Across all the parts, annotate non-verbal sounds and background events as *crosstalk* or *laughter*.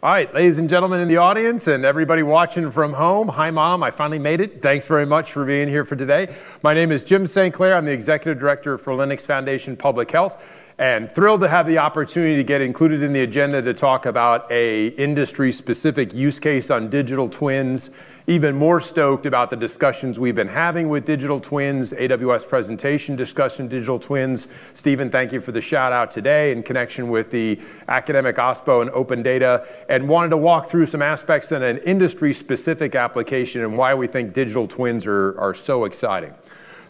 All right, ladies and gentlemen in the audience and everybody watching from home, hi mom, I finally made it. Thanks very much for being here for today. My name is Jim St. Clair. I'm the Executive Director for Linux Foundation Public Health and thrilled to have the opportunity to get included in the agenda to talk about a industry specific use case on digital twins even more stoked about the discussions we've been having with digital twins, AWS presentation discussion digital twins. Stephen, thank you for the shout out today in connection with the academic OSPO and open data, and wanted to walk through some aspects in an industry specific application and why we think digital twins are, are so exciting.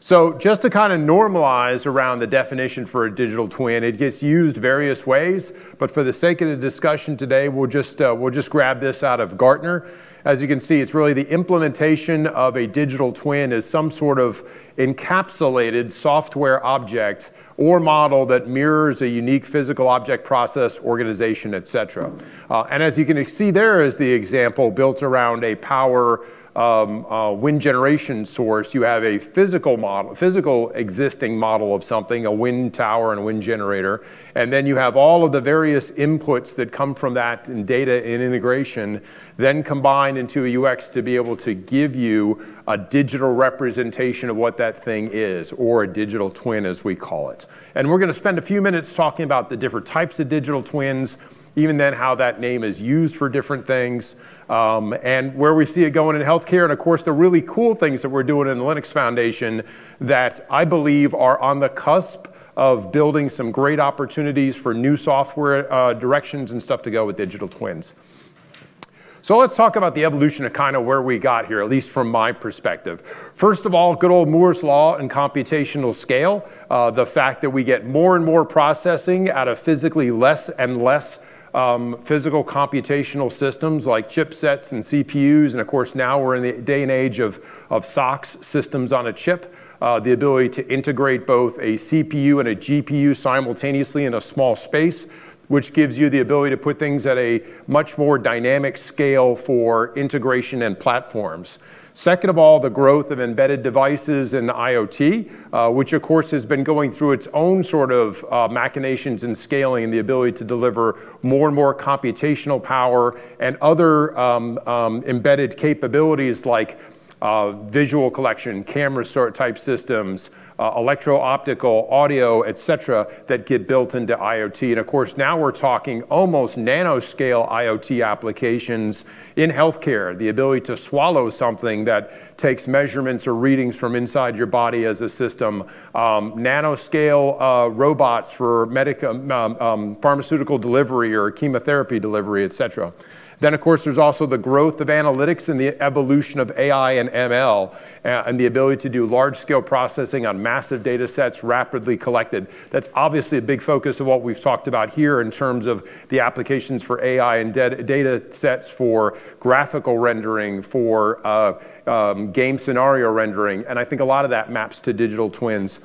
So just to kind of normalize around the definition for a digital twin, it gets used various ways, but for the sake of the discussion today, we'll just, uh, we'll just grab this out of Gartner. As you can see, it's really the implementation of a digital twin as some sort of encapsulated software object or model that mirrors a unique physical object process, organization, et cetera. Uh, and as you can see there is the example built around a power um, uh, wind generation source, you have a physical model, physical existing model of something, a wind tower and wind generator, and then you have all of the various inputs that come from that in data and integration, then combined into a UX to be able to give you a digital representation of what that thing is, or a digital twin as we call it. And we're gonna spend a few minutes talking about the different types of digital twins, even then how that name is used for different things, um, and where we see it going in healthcare, and of course the really cool things that we're doing in the Linux Foundation that I believe are on the cusp of building some great opportunities for new software uh, directions and stuff to go with digital twins. So let's talk about the evolution of kind of where we got here, at least from my perspective. First of all, good old Moore's Law and computational scale, uh, the fact that we get more and more processing out of physically less and less um, physical computational systems like chipsets and CPUs, and of course now we're in the day and age of, of SOCs, systems on a chip, uh, the ability to integrate both a CPU and a GPU simultaneously in a small space, which gives you the ability to put things at a much more dynamic scale for integration and platforms. Second of all, the growth of embedded devices and IoT, uh, which of course has been going through its own sort of uh, machinations and scaling and the ability to deliver more and more computational power and other um, um, embedded capabilities like uh, visual collection, camera sort type systems, uh, electro-optical, audio, et cetera, that get built into IoT. And of course, now we're talking almost nanoscale IoT applications in healthcare, the ability to swallow something that takes measurements or readings from inside your body as a system, um, nanoscale uh, robots for medic, um, um, pharmaceutical delivery or chemotherapy delivery, et cetera. Then, of course, there's also the growth of analytics and the evolution of AI and ML uh, and the ability to do large-scale processing on massive data sets rapidly collected. That's obviously a big focus of what we've talked about here in terms of the applications for AI and data sets for graphical rendering, for uh, um, game scenario rendering, and I think a lot of that maps to digital twins.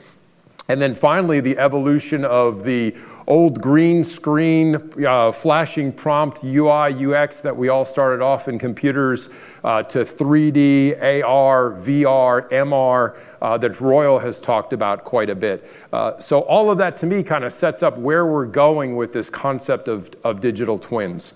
And then finally, the evolution of the old green screen, uh, flashing prompt UI, UX that we all started off in computers uh, to 3D, AR, VR, MR uh, that Royal has talked about quite a bit. Uh, so all of that to me kind of sets up where we're going with this concept of, of digital twins.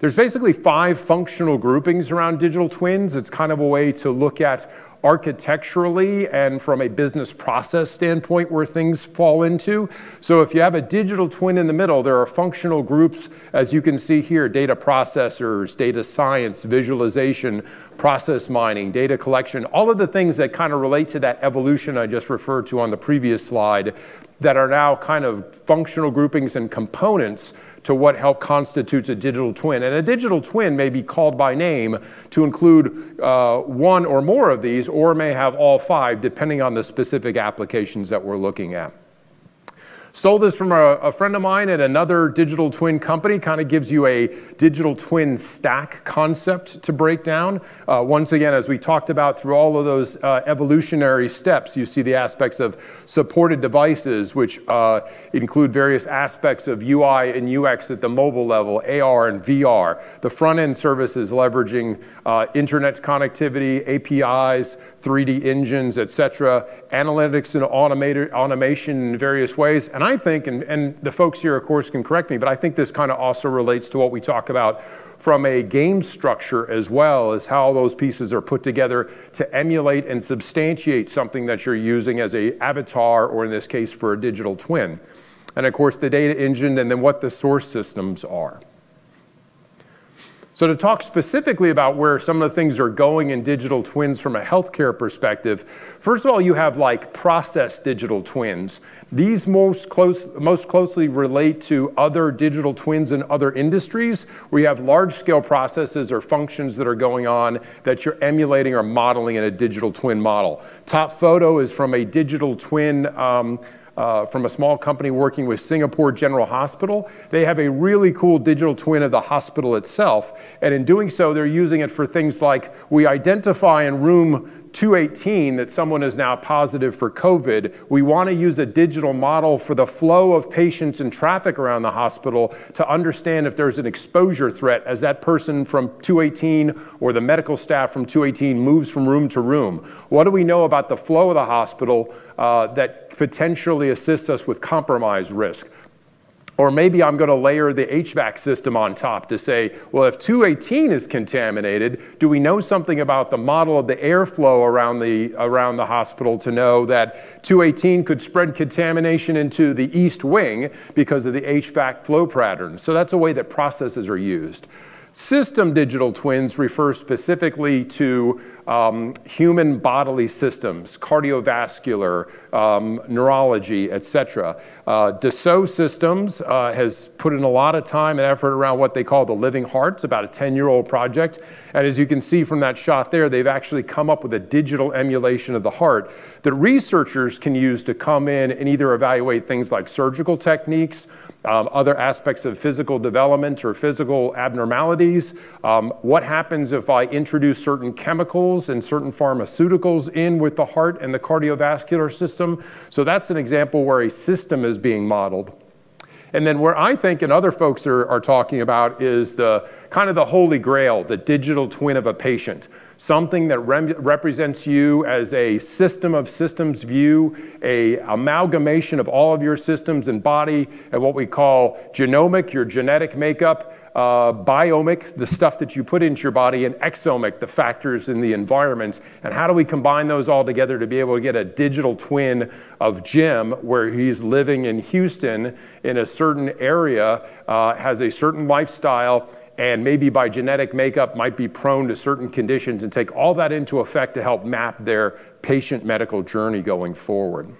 There's basically five functional groupings around digital twins. It's kind of a way to look at architecturally and from a business process standpoint where things fall into. So if you have a digital twin in the middle, there are functional groups, as you can see here, data processors, data science, visualization, process mining, data collection, all of the things that kind of relate to that evolution I just referred to on the previous slide that are now kind of functional groupings and components to what help constitutes a digital twin. And a digital twin may be called by name to include uh, one or more of these, or may have all five, depending on the specific applications that we're looking at. Stole this from a, a, friend of mine at another digital twin company, kind of gives you a digital twin stack concept to break down. Uh, once again, as we talked about through all of those uh, evolutionary steps, you see the aspects of supported devices, which uh, include various aspects of UI and UX at the mobile level, AR and VR. The front end services leveraging uh, internet connectivity, APIs, 3D engines, et cetera, analytics and automated, automation in various ways. And I think, and, and the folks here, of course, can correct me, but I think this kind of also relates to what we talk about from a game structure as well as how those pieces are put together to emulate and substantiate something that you're using as a avatar or in this case for a digital twin. And of course the data engine and then what the source systems are. So to talk specifically about where some of the things are going in digital twins from a healthcare perspective, first of all, you have like process digital twins. These most, close, most closely relate to other digital twins in other industries where you have large scale processes or functions that are going on that you're emulating or modeling in a digital twin model. Top photo is from a digital twin um, uh, from a small company working with Singapore General Hospital. They have a really cool digital twin of the hospital itself. And in doing so, they're using it for things like we identify in room 218 that someone is now positive for COVID, we want to use a digital model for the flow of patients and traffic around the hospital to understand if there's an exposure threat as that person from 218 or the medical staff from 218 moves from room to room. What do we know about the flow of the hospital uh, that potentially assist us with compromise risk? Or maybe I'm going to layer the HVAC system on top to say, well, if 218 is contaminated, do we know something about the model of the airflow around the, around the hospital to know that 218 could spread contamination into the east wing because of the HVAC flow pattern? So that's a way that processes are used. System digital twins refer specifically to um, human bodily systems, cardiovascular, um, neurology, etc. Uh, Dassault Systems uh, has put in a lot of time and effort around what they call the living heart. It's about a 10-year-old project. And as you can see from that shot there, they've actually come up with a digital emulation of the heart that researchers can use to come in and either evaluate things like surgical techniques, um, other aspects of physical development or physical abnormalities. Um, what happens if I introduce certain chemicals and certain pharmaceuticals in with the heart and the cardiovascular system? So that's an example where a system is being modeled. And then where I think and other folks are, are talking about is the kind of the holy grail, the digital twin of a patient something that represents you as a system of systems view, a amalgamation of all of your systems and body, and what we call genomic, your genetic makeup, uh, biomic, the stuff that you put into your body, and exomic, the factors in the environment. And how do we combine those all together to be able to get a digital twin of Jim where he's living in Houston in a certain area, uh, has a certain lifestyle, and maybe by genetic makeup might be prone to certain conditions and take all that into effect to help map their patient medical journey going forward.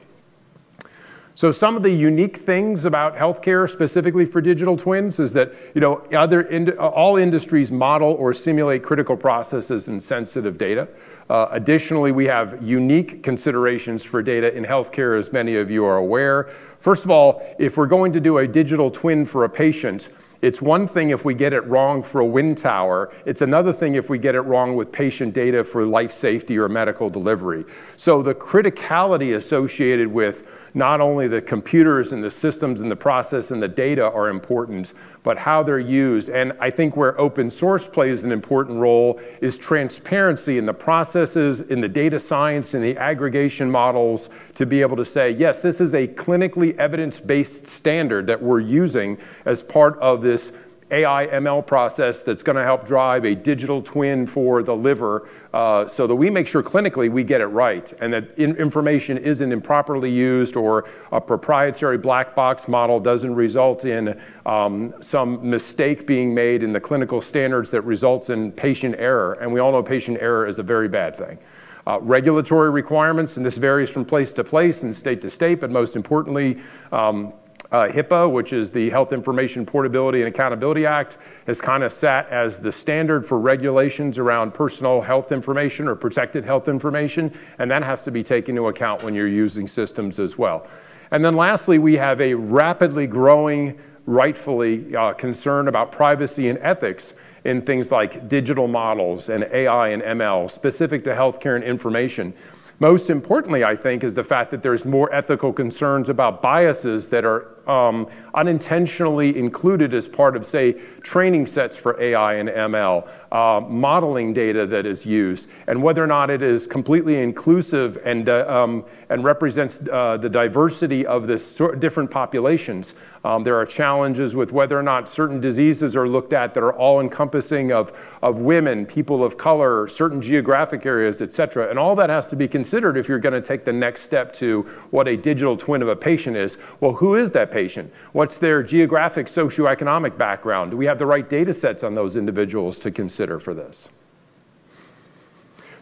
So some of the unique things about healthcare specifically for digital twins is that you know other in, all industries model or simulate critical processes and sensitive data. Uh, additionally, we have unique considerations for data in healthcare as many of you are aware. First of all, if we're going to do a digital twin for a patient, it's one thing if we get it wrong for a wind tower. It's another thing if we get it wrong with patient data for life safety or medical delivery. So the criticality associated with not only the computers and the systems and the process and the data are important, but how they're used. And I think where open source plays an important role is transparency in the processes, in the data science, in the aggregation models to be able to say, yes, this is a clinically evidence-based standard that we're using as part of this AI ML process that's going to help drive a digital twin for the liver uh, so that we make sure clinically we get it right and that in information isn't improperly used or a proprietary black box model doesn't result in um, some mistake being made in the clinical standards that results in patient error. And we all know patient error is a very bad thing. Uh, regulatory requirements, and this varies from place to place and state to state, but most importantly, um, uh, HIPAA, which is the Health Information Portability and Accountability Act, has kind of sat as the standard for regulations around personal health information or protected health information, and that has to be taken into account when you're using systems as well. And then lastly, we have a rapidly growing, rightfully, uh, concern about privacy and ethics in things like digital models and AI and ML specific to healthcare and information. Most importantly, I think, is the fact that there's more ethical concerns about biases that are um, unintentionally included as part of, say, training sets for AI and ML, uh, modeling data that is used, and whether or not it is completely inclusive and, uh, um, and represents uh, the diversity of the sort different populations. Um, there are challenges with whether or not certain diseases are looked at that are all encompassing of, of women, people of color, certain geographic areas, et cetera. And all that has to be considered if you're going to take the next step to what a digital twin of a patient is. Well, who is that patient? What's their geographic, socioeconomic background? Do we have the right data sets on those individuals to consider for this?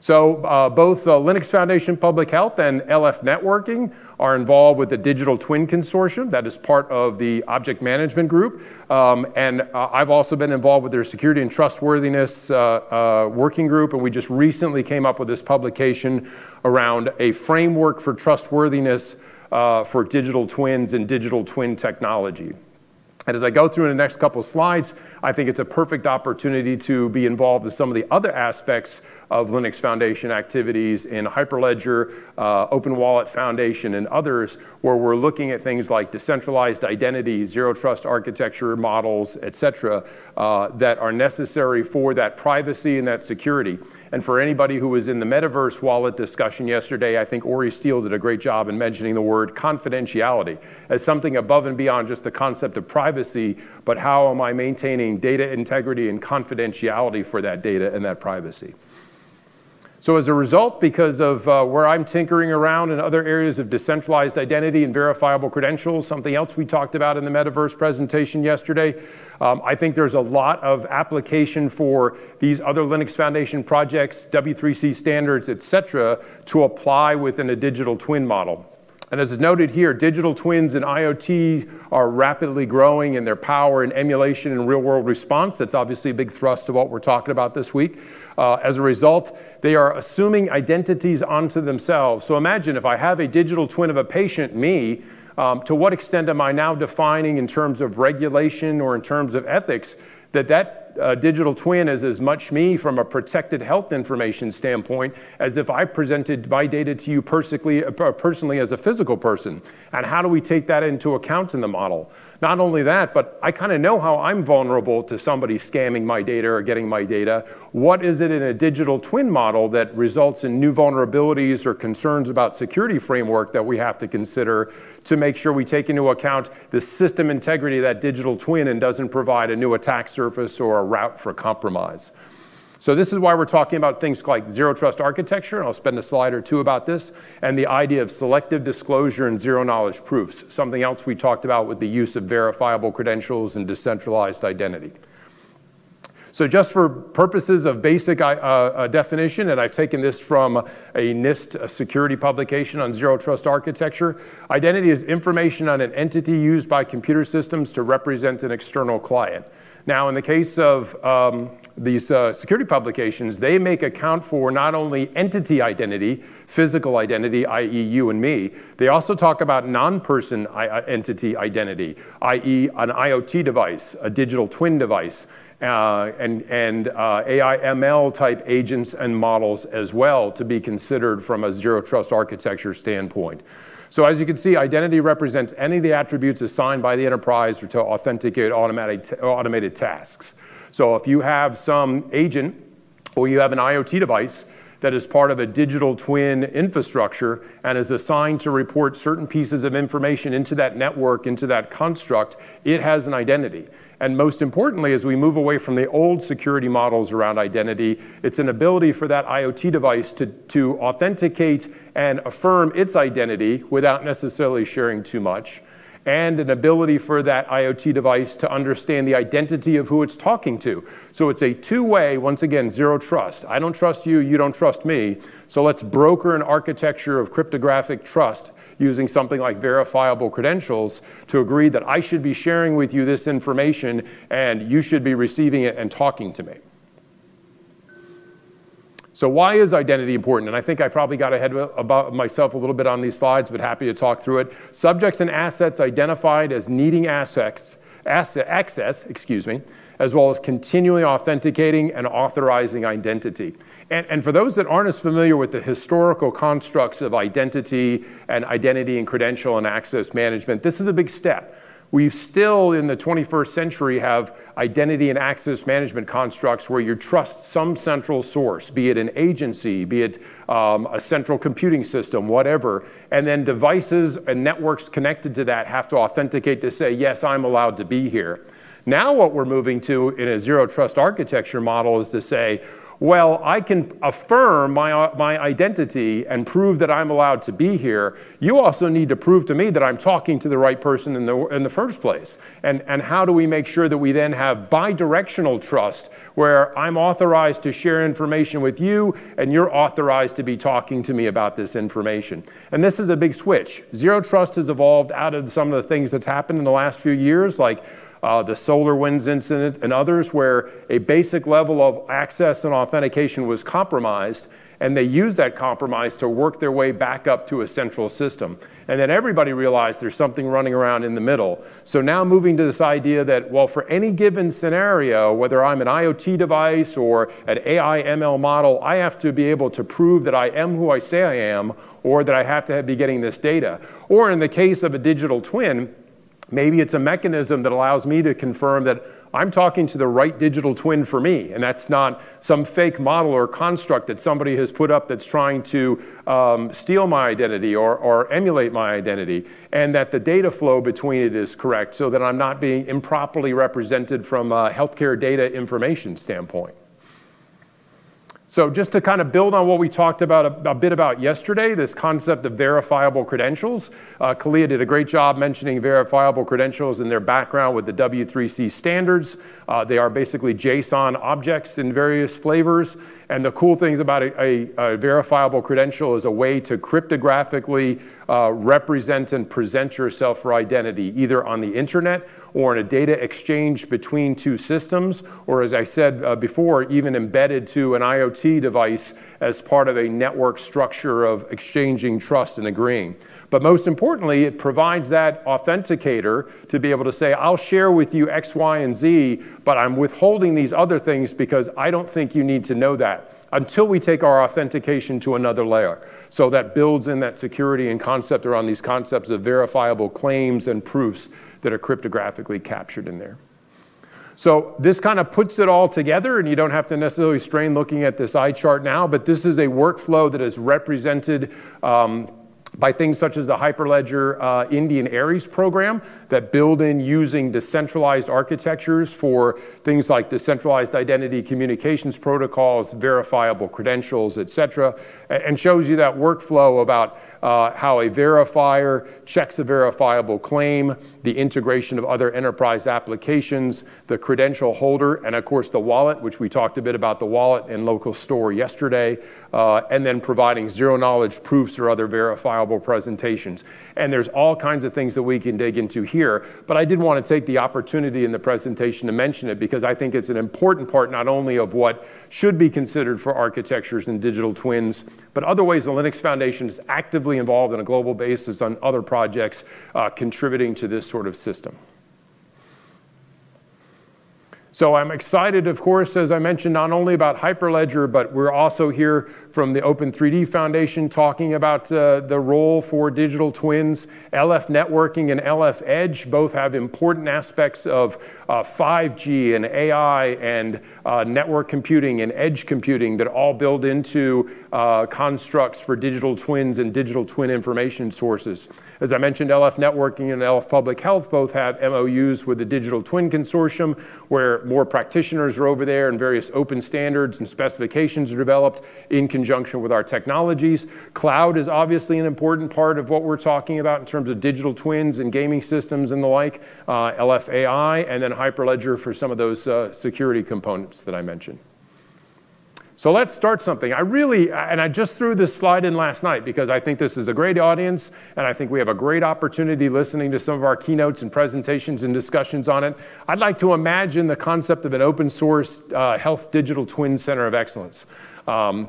So uh, both uh, Linux Foundation Public Health and LF Networking are involved with the Digital Twin Consortium. That is part of the Object Management Group. Um, and uh, I've also been involved with their Security and Trustworthiness uh, uh, Working Group. And we just recently came up with this publication around a framework for trustworthiness uh, for digital twins and digital twin technology. And as I go through in the next couple of slides, I think it's a perfect opportunity to be involved in some of the other aspects of Linux Foundation activities in Hyperledger, uh, Open Wallet Foundation, and others, where we're looking at things like decentralized identity, zero trust architecture models, et cetera, uh, that are necessary for that privacy and that security. And for anybody who was in the metaverse wallet discussion yesterday, I think Orie Steele did a great job in mentioning the word confidentiality as something above and beyond just the concept of privacy, but how am I maintaining data integrity and confidentiality for that data and that privacy. So as a result, because of uh, where I'm tinkering around in other areas of decentralized identity and verifiable credentials, something else we talked about in the metaverse presentation yesterday, um, I think there's a lot of application for these other Linux Foundation projects, W3C standards, et cetera, to apply within a digital twin model. And as is noted here, digital twins and IoT are rapidly growing in their power and emulation and real world response. That's obviously a big thrust of what we're talking about this week. Uh, as a result, they are assuming identities onto themselves. So imagine if I have a digital twin of a patient, me, um, to what extent am I now defining in terms of regulation or in terms of ethics that that uh, digital twin is as much me from a protected health information standpoint as if I presented my data to you personally, uh, personally as a physical person. And how do we take that into account in the model? Not only that, but I kind of know how I'm vulnerable to somebody scamming my data or getting my data. What is it in a digital twin model that results in new vulnerabilities or concerns about security framework that we have to consider to make sure we take into account the system integrity of that digital twin and doesn't provide a new attack surface or a route for compromise? So this is why we're talking about things like zero trust architecture, and I'll spend a slide or two about this, and the idea of selective disclosure and zero knowledge proofs, something else we talked about with the use of verifiable credentials and decentralized identity. So just for purposes of basic uh, uh, definition, and I've taken this from a NIST security publication on zero trust architecture, identity is information on an entity used by computer systems to represent an external client. Now, in the case of um, these uh, security publications, they make account for not only entity identity, physical identity, i.e. you and me, they also talk about non-person uh, entity identity, i.e. an IoT device, a digital twin device, uh, and, and uh, AI ML type agents and models as well to be considered from a zero trust architecture standpoint. So as you can see, identity represents any of the attributes assigned by the enterprise to authenticate automatic automated tasks. So if you have some agent or you have an IoT device that is part of a digital twin infrastructure and is assigned to report certain pieces of information into that network, into that construct, it has an identity. And most importantly, as we move away from the old security models around identity, it's an ability for that IoT device to, to authenticate and affirm its identity without necessarily sharing too much, and an ability for that IoT device to understand the identity of who it's talking to. So it's a two-way, once again, zero trust. I don't trust you, you don't trust me, so let's broker an architecture of cryptographic trust using something like verifiable credentials to agree that I should be sharing with you this information and you should be receiving it and talking to me. So why is identity important? And I think I probably got ahead about myself a little bit on these slides, but happy to talk through it. Subjects and assets identified as needing assets, asset, access, excuse me, as well as continually authenticating and authorizing identity. And, and, for those that aren't as familiar with the historical constructs of identity and identity and credential and access management, this is a big step. We still in the 21st century have identity and access management constructs where you trust some central source, be it an agency, be it um, a central computing system, whatever, and then devices and networks connected to that have to authenticate to say, yes, I'm allowed to be here. Now what we're moving to in a zero trust architecture model is to say, well, I can affirm my, my identity and prove that I'm allowed to be here. You also need to prove to me that I'm talking to the right person in the, in the first place. And, and how do we make sure that we then have bidirectional trust where I'm authorized to share information with you and you're authorized to be talking to me about this information. And this is a big switch. Zero trust has evolved out of some of the things that's happened in the last few years, like uh, the SolarWinds incident, and others where a basic level of access and authentication was compromised, and they used that compromise to work their way back up to a central system. And then everybody realized there's something running around in the middle. So now moving to this idea that, well, for any given scenario, whether I'm an IoT device or an AI ML model, I have to be able to prove that I am who I say I am, or that I have to be getting this data. Or in the case of a digital twin, Maybe it's a mechanism that allows me to confirm that I'm talking to the right digital twin for me, and that's not some fake model or construct that somebody has put up that's trying to um, steal my identity or, or emulate my identity, and that the data flow between it is correct so that I'm not being improperly represented from a healthcare data information standpoint. So just to kind of build on what we talked about a, a bit about yesterday, this concept of verifiable credentials. Uh, Kalia did a great job mentioning verifiable credentials and their background with the W3C standards. Uh, they are basically JSON objects in various flavors. And the cool things about a, a, a verifiable credential is a way to cryptographically uh, represent and present yourself for identity, either on the internet or in a data exchange between two systems, or as I said uh, before, even embedded to an IoT device as part of a network structure of exchanging trust and agreeing. But most importantly, it provides that authenticator to be able to say, I'll share with you X, Y, and Z, but I'm withholding these other things because I don't think you need to know that until we take our authentication to another layer. So that builds in that security and concept around these concepts of verifiable claims and proofs that are cryptographically captured in there. So this kind of puts it all together, and you don't have to necessarily strain looking at this eye chart now, but this is a workflow that is represented um, by things such as the Hyperledger uh, Indy and Aries program that build in using decentralized architectures for things like decentralized identity communications protocols, verifiable credentials, et cetera, and shows you that workflow about uh, how a verifier checks a verifiable claim, the integration of other enterprise applications, the credential holder, and of course the wallet, which we talked a bit about the wallet and local store yesterday, uh, and then providing zero knowledge proofs or other verifiable presentations. And there's all kinds of things that we can dig into here, but I did want to take the opportunity in the presentation to mention it because I think it's an important part not only of what should be considered for architectures and digital twins, but other ways the Linux Foundation is actively involved on a global basis on other projects uh, contributing to this sort of system. So I'm excited, of course, as I mentioned, not only about Hyperledger, but we're also here from the Open3D Foundation talking about uh, the role for digital twins. LF Networking and LF Edge both have important aspects of uh, 5G and AI and uh, network computing and edge computing that all build into uh, constructs for digital twins and digital twin information sources. As I mentioned, LF Networking and LF Public Health both have MOUs with the Digital Twin Consortium, where more practitioners are over there and various open standards and specifications are developed in conjunction with our technologies. Cloud is obviously an important part of what we're talking about in terms of digital twins and gaming systems and the like, uh, LFAI, and then Hyperledger for some of those uh, security components that I mentioned. So let's start something. I really, and I just threw this slide in last night because I think this is a great audience and I think we have a great opportunity listening to some of our keynotes and presentations and discussions on it. I'd like to imagine the concept of an open source uh, health digital twin center of excellence. Um,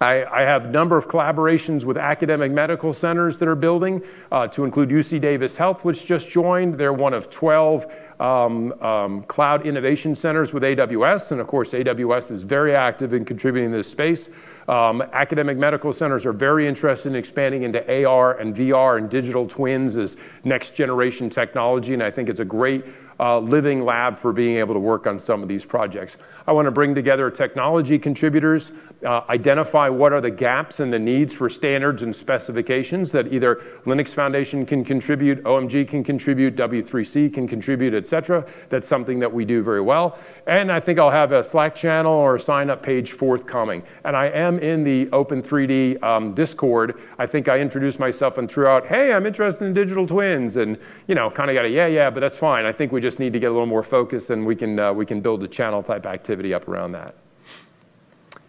I, I, have a number of collaborations with academic medical centers that are building, uh, to include UC Davis Health, which just joined. They're one of 12 um, um, cloud innovation centers with AWS, and of course, AWS is very active in contributing to this space. Um, academic medical centers are very interested in expanding into AR and VR and digital twins as next generation technology, and I think it's a great uh, living lab for being able to work on some of these projects. I want to bring together technology contributors, uh, identify what are the gaps and the needs for standards and specifications that either Linux Foundation can contribute, OMG can contribute, W3C can contribute, et cetera. That's something that we do very well. And I think I'll have a Slack channel or a sign up page forthcoming. And I am in the Open3D um, Discord. I think I introduced myself and threw out, hey, I'm interested in digital twins. And, you know, kind of got a, yeah, yeah, but that's fine. I think we just need to get a little more focus and we can, uh, we can build a channel type activity up around that.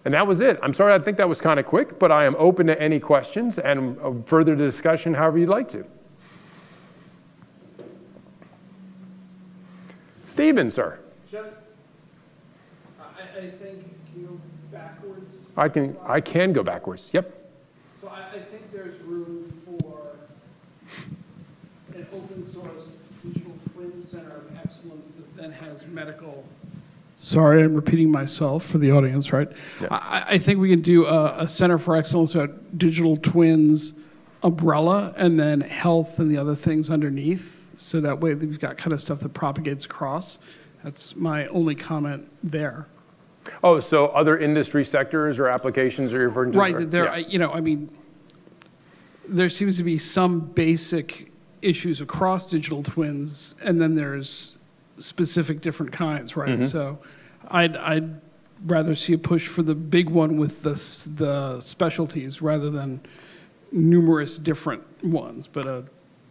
And that was it. I'm sorry, I think that was kind of quick, but I am open to any questions and uh, further discussion however you'd like to. Stephen, sir. Just, I, I think, can you go backwards? I can, I can go backwards, yep. So I, I think there's room for an open source digital twin center of excellence that then has medical Sorry, I'm repeating myself for the audience, right? Yeah. I, I, think we can do a, a, Center for Excellence at Digital Twins umbrella and then health and the other things underneath. So that way we've got kind of stuff that propagates across. That's my only comment there. Oh, so other industry sectors or applications are you referring to? Right, there, yeah. you know, I mean, there seems to be some basic issues across digital twins, and then there's specific different kinds, right? Mm-hmm. So I'd, I'd rather see a push for the big one with the, the specialties rather than numerous different ones. But a,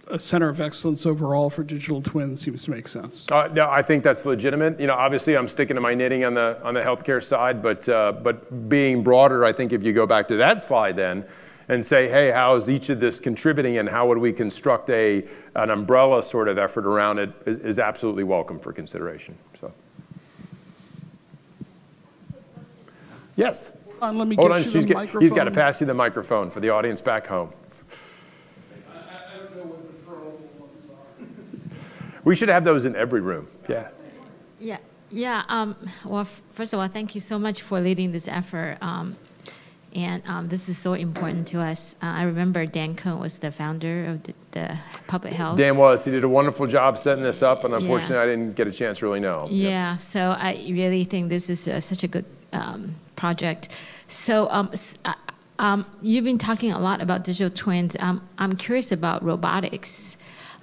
a center of excellence overall for digital twins seems to make sense. Uh, no, I think that's legitimate. You know, obviously, I'm sticking to my knitting on the on the healthcare side, but uh, but being broader, I think if you go back to that slide, then and say, hey, how is each of this contributing and how would we construct a, an umbrella sort of effort around it is, is absolutely welcome for consideration. So. Yes? Hold on, let me Hold on, she's get, he's got to pass you the microphone for the audience back home. We should have those in every room. Yeah. Yeah. Yeah. Um, well, first of all, thank you so much for leading this effort. Um, and um, this is so important to us. Uh, I remember Dan Kohn was the founder of the, the, public health. Dan was. He did a wonderful job setting this up, and unfortunately, yeah. I didn't get a chance to really know. Yeah, yep. so I really think this is uh, such a good um, project. So um, uh, um, you've been talking a lot about digital twins. Um, I'm curious about robotics.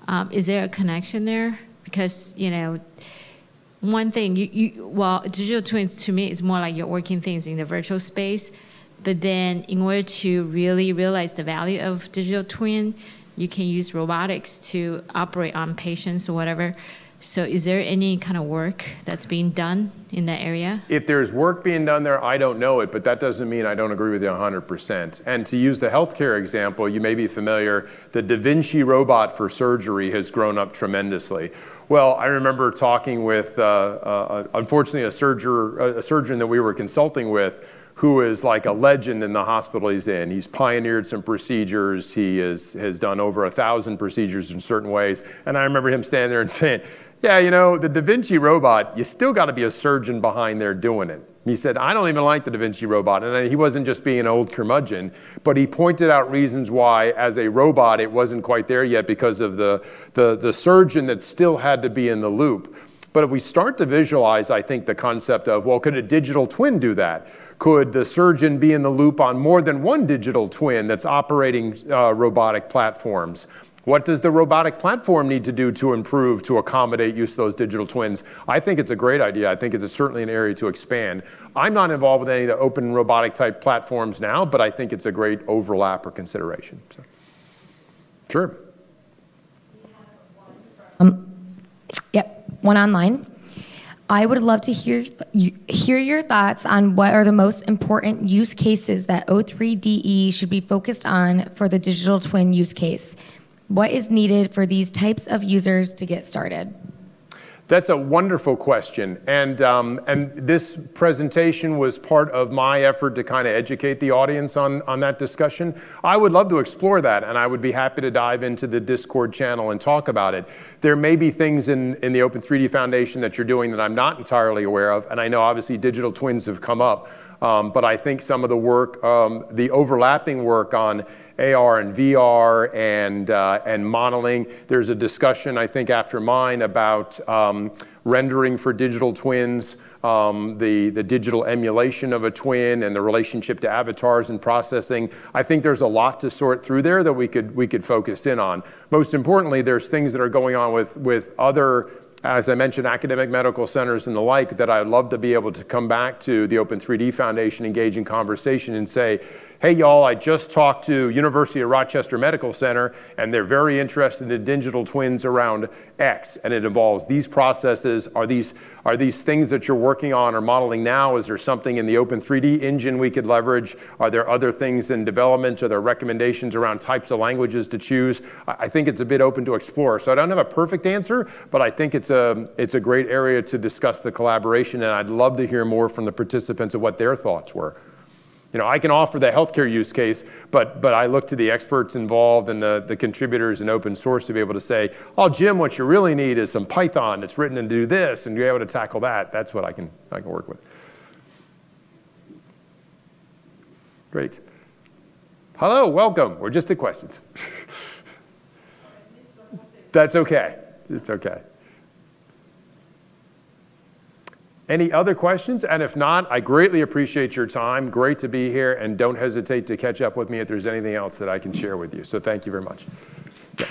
Um, is there a connection there? Because, you know, one thing, you, you, well, digital twins to me is more like you're working things in the virtual space but then in order to really realize the value of digital twin, you can use robotics to operate on patients or whatever. So is there any kind of work that's being done in that area? If there's work being done there, I don't know it, but that doesn't mean I don't agree with you 100%. And to use the healthcare example, you may be familiar, the Da Vinci robot for surgery has grown up tremendously. Well, I remember talking with, uh, uh, unfortunately, a, surger, a surgeon that we were consulting with who is like a legend in the hospital he's in. He's pioneered some procedures. He is, has done over a thousand procedures in certain ways. And I remember him standing there and saying, yeah, you know, the Da Vinci robot, you still got to be a surgeon behind there doing it. He said, I don't even like the Da Vinci robot. And he wasn't just being an old curmudgeon, but he pointed out reasons why, as a robot, it wasn't quite there yet because of the, the, the surgeon that still had to be in the loop. But if we start to visualize, I think, the concept of, well, could a digital twin do that? Could the surgeon be in the loop on more than one digital twin that's operating uh, robotic platforms? What does the robotic platform need to do to improve to accommodate use of those digital twins? I think it's a great idea. I think it's a, certainly an area to expand. I'm not involved with any of the open robotic type platforms now, but I think it's a great overlap or consideration. So. Sure. Um, yep, one online. I would love to hear hear your thoughts on what are the most important use cases that O3DE should be focused on for the digital twin use case. What is needed for these types of users to get started? That's a wonderful question. And, um, and this presentation was part of my effort to kind of educate the audience on, on that discussion. I would love to explore that, and I would be happy to dive into the Discord channel and talk about it. There may be things in, in the Open 3D Foundation that you're doing that I'm not entirely aware of, and I know obviously digital twins have come up. Um, but I think some of the work, um, the overlapping work on AR and VR and, uh, and modeling. There's a discussion, I think, after mine about um, rendering for digital twins, um, the, the digital emulation of a twin and the relationship to avatars and processing. I think there's a lot to sort through there that we could, we could focus in on. Most importantly, there's things that are going on with, with other as I mentioned, academic medical centers and the like, that I'd love to be able to come back to the Open 3D Foundation, engage in conversation and say, hey y'all, I just talked to University of Rochester Medical Center and they're very interested in digital twins around X and it involves these processes. Are these, are these things that you're working on or modeling now? Is there something in the Open 3D engine we could leverage? Are there other things in development? Are there recommendations around types of languages to choose? I think it's a bit open to explore. So I don't have a perfect answer, but I think it's a, it's a great area to discuss the collaboration and I'd love to hear more from the participants of what their thoughts were. You know, I can offer the healthcare use case, but, but I look to the experts involved and the, the contributors in open source to be able to say, oh, Jim, what you really need is some Python that's written and do this, and you're able to tackle that. That's what I can, I can work with. Great. Hello, welcome. We're just at questions. *laughs* That's okay. It's okay. Any other questions? And if not, I greatly appreciate your time. Great to be here, and don't hesitate to catch up with me if there's anything else that I can share with you. So thank you very much. Yeah.